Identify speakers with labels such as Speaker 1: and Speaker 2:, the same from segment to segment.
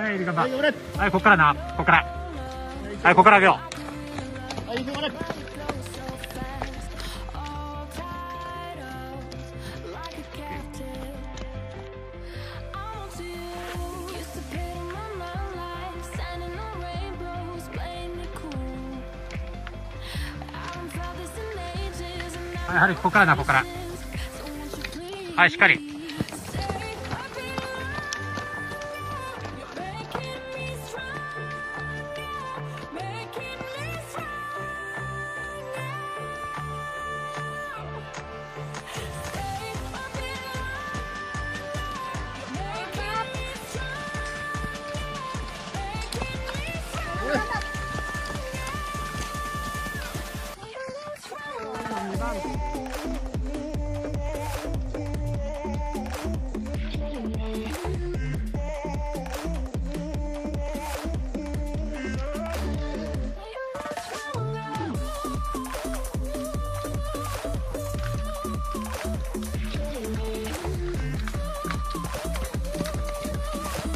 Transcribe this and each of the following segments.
Speaker 1: はい、頑張
Speaker 2: はい、頑張れ。
Speaker 1: はい、こっからな。こっから。はい、こっから上げよ
Speaker 2: はい、頑張れ。
Speaker 1: う。はい、はこっからな、こっから。はい、しっかり。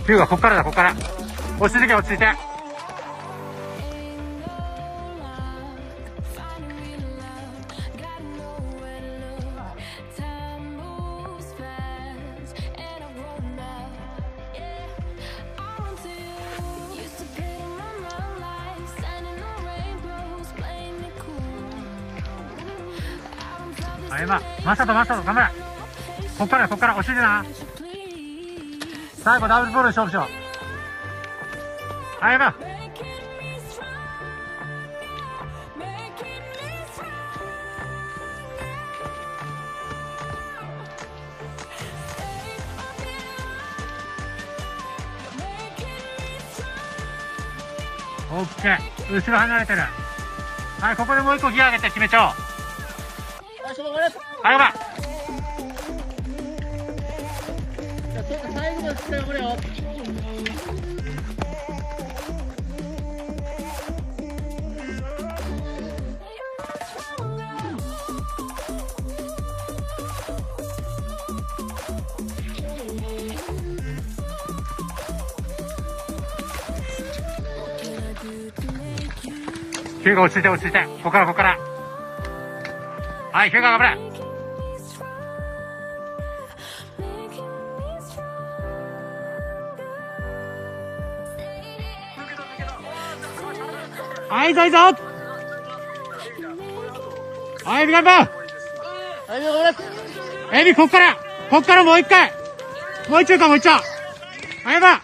Speaker 1: ヒューガ、こっからだ、こっから。落ち着いて、落ち着いて。あ、今、マサト、マサト、頑張れ。こっから、こっから、落ち着いてな。最後ダブルボールで勝負しよう。はい、今。オッケー。後ろ離れてる。はい、ここでもう一個ギア上げて決めちゃおう。
Speaker 2: はい、頑張れ。
Speaker 1: はい、今。
Speaker 2: じゃあ、ちょっと最後までしっかり頑張れよ。
Speaker 1: ヒューガ落ち着いて落ち着いて。ここからここから。はい、ヒューガ頑張れ。はい、いぞいぞ。はい、エビ頑張
Speaker 2: はい、頑張れ。
Speaker 1: エビ、こっから。こっからもう一回。もう一丁か、もう一丁はい、やば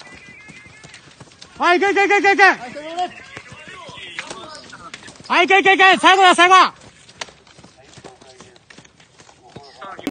Speaker 1: はい、いけいけいけいけいけ。
Speaker 2: はい、頑張れ。
Speaker 1: はい、いけいけいけ。最後だ、最後。